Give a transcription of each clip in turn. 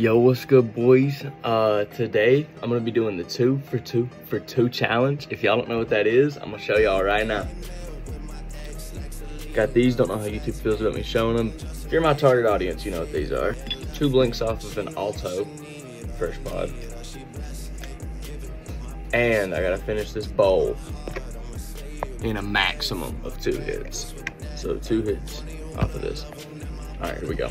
Yo, what's good, boys? Uh, today I'm gonna be doing the two for two for two challenge. If y'all don't know what that is, I'm gonna show y'all right now. Got these, don't know how YouTube feels about me showing them. If you're my target audience, you know what these are. Two blinks off of an alto, first pod. And I gotta finish this bowl in a maximum of two hits. So two hits off of this. All right, here we go.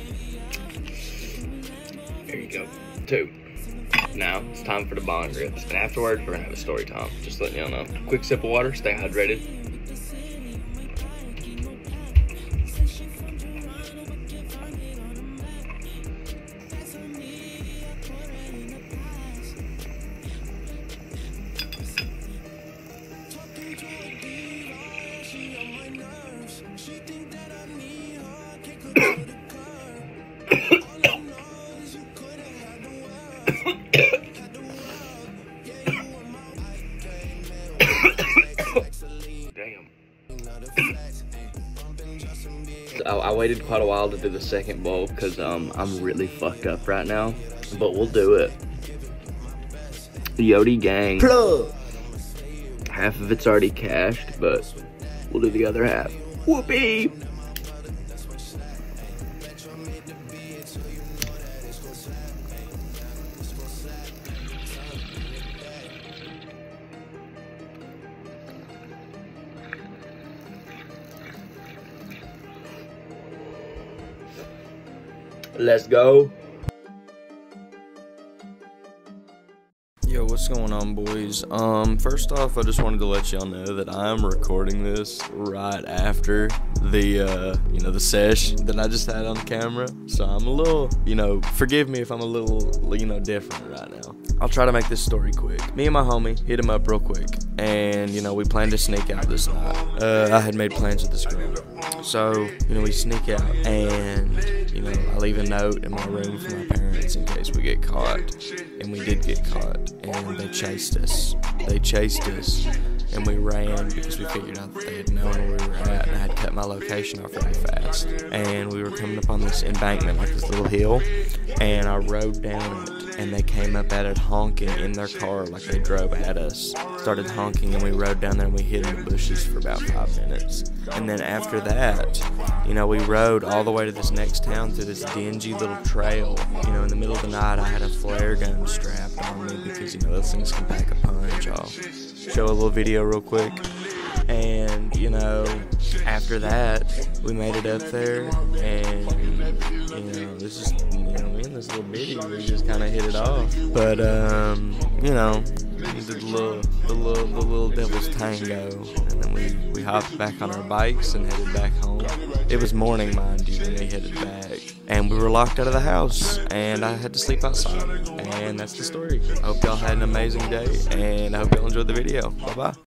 Two. Now it's time for the bong rips. And afterwards, we're gonna have a story time. Just letting y'all know. Quick sip of water, stay hydrated. I, I waited quite a while to do the second bowl because um, I'm really fucked up right now, but we'll do it. Yodi gang. Plug. Half of it's already cashed, but we'll do the other half. Whoopee! Let's go. Yo, what's going on, boys? Um, first off, I just wanted to let y'all know that I'm recording this right after the, uh, you know, the sesh that I just had on camera. So I'm a little, you know, forgive me if I'm a little, you know, different right now. I'll try to make this story quick. Me and my homie hit him up real quick, and you know, we planned to sneak out this night. Uh, I had made plans with this girl, so you know, we sneak out, and you know, I leave a note in my room for my parents in case we get caught, and we did get caught, and they chased us. They chased us, and we ran because we figured out that they had known where we were at, and I had cut my location off really fast, and we were coming up on this embankment, like this little hill, and I rode down it and they came up at it honking in their car like they drove at us. Started honking and we rode down there and we hid in the bushes for about five minutes. And then after that, you know, we rode all the way to this next town through this dingy little trail. You know, in the middle of the night, I had a flare gun strapped on me because, you know, those things can pack a punch. I'll show a little video real quick. And, you know, after that, we made it up there and, you know, this is, you know, me and this little bitty, we just kind of hit it off. But, um, you know, we did the little, the little, the little devil's tango, and then we, we hopped back on our bikes and headed back home. It was morning, mind you, when we headed back. And we were locked out of the house, and I had to sleep outside. And that's the story. I hope y'all had an amazing day, and I hope y'all enjoyed the video. Bye-bye.